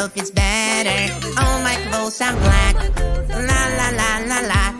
myself is better. All my clothes are black. La la la la la.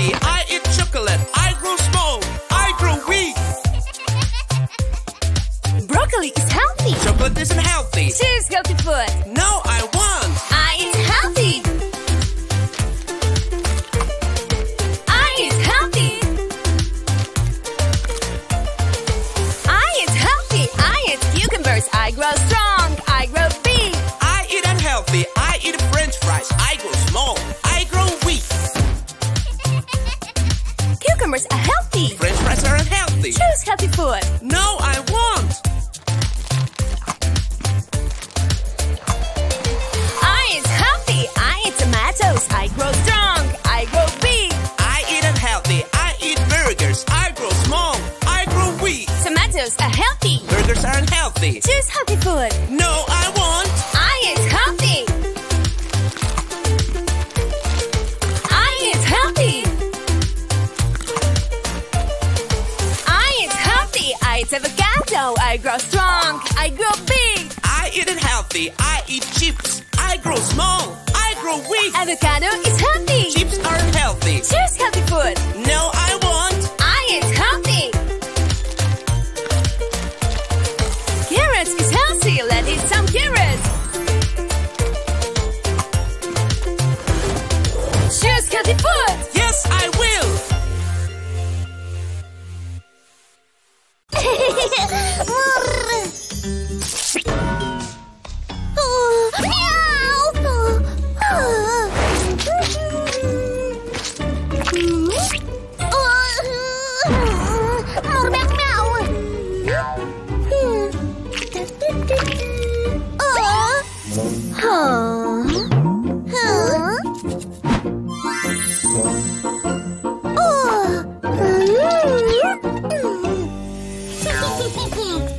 healthy. I eat chocolate. I grow small. I grow weak. Broccoli is healthy. Chocolate isn't healthy. Choose healthy food. It's avocado. I grow strong. I grow big. I eat it healthy. I eat chips. I grow small. I grow weak. Avocado is healthy. Chips are healthy. Choose healthy food. No, I won't. はい。Music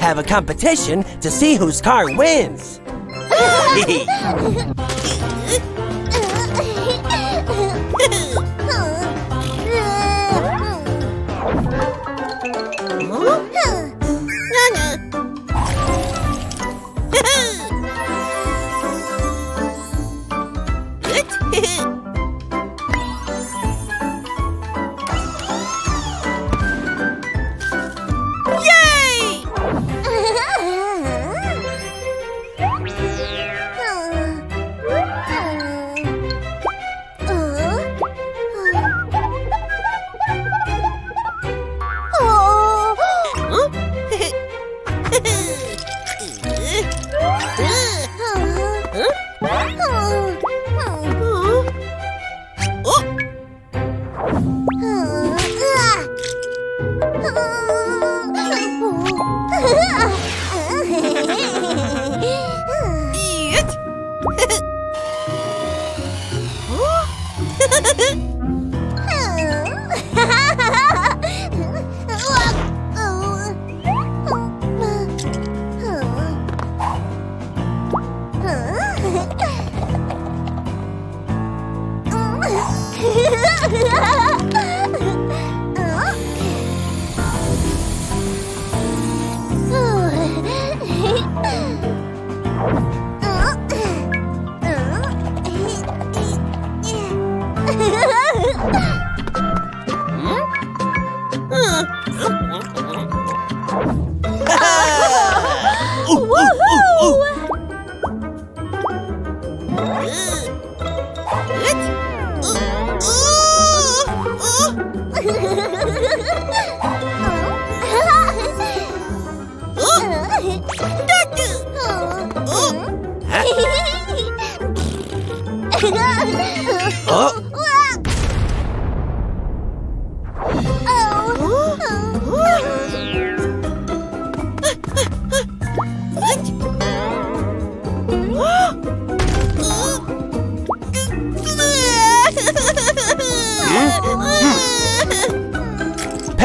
have a competition to see whose car wins.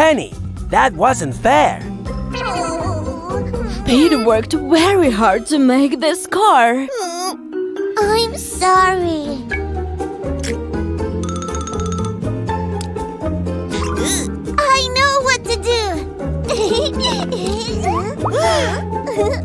Penny, that wasn't fair. Peter worked very hard to make this car. I'm sorry. I know what to do.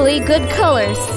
equally good colors.